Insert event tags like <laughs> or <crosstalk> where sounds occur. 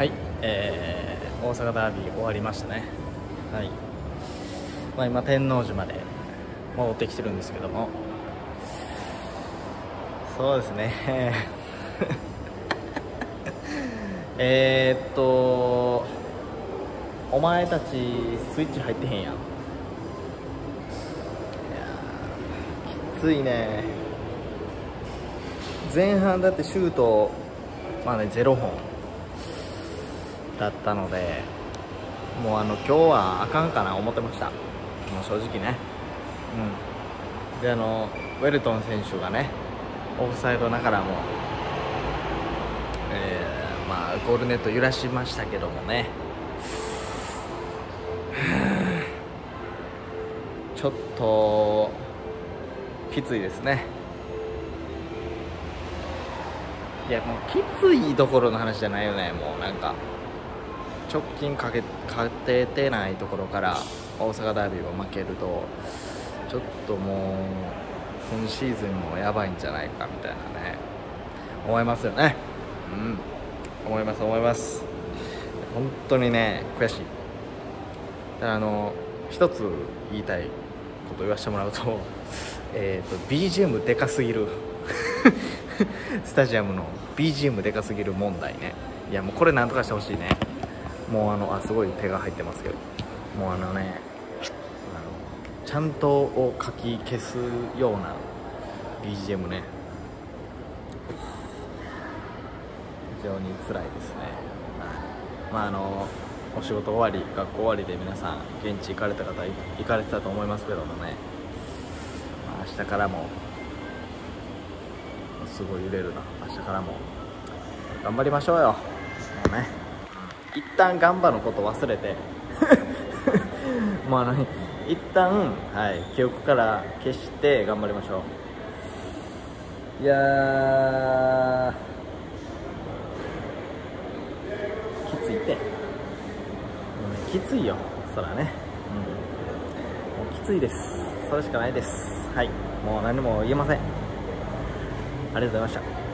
はい、えー、大阪ダービー終わりましたね。はい、まあ、今天王寺まで戻ってきてるんですけども。そうですね。<laughs> えっとお前たちスイッチ入ってへんやん。いやきついね。前半だってシュートまあね0本。だったのでもうあの今日はあかんかな思ってました。もう正直ね。うん。であのウェルトン選手がねオフサイドながらもえーまあゴールネット揺らしましたけどもね。<sighs> ちょっときついですね。いやもうきついどころの話じゃないよねもうなんか。直近かけ勝ててないところから大阪ダービーを負けるとちょっともう今シーズンもやばいんじゃないかみたいなね。思いますよね。うん。思います思います。本当にね悔しい。ただあの一つ言いたいこと言わせてもらうと <laughs> えっ、と BGM でかすぎる。<laughs> スタジアムの BGM でかすぎる問題ね。いやもうこれなんとかしてほしいね。もうあのあすごい手が入ってますけど。もうあのねあのちゃんとを書き消すような BGM ね。非常に辛いですね、まああのお仕事終わり学校終わりで皆さん現地行かれた方行かれてたと思いますけどもね、まあ、明日からもすごい揺れるな。明日からも頑張りましょうよ。もうね。一旦頑張ること忘れて。<laughs> もうあの一旦はい記憶から消して頑張りましょう。いやー。きついって、うん、きついよ。そらね、うん、もうきついです。それしかないです。はい。もう何も言えません。ありがとうございました。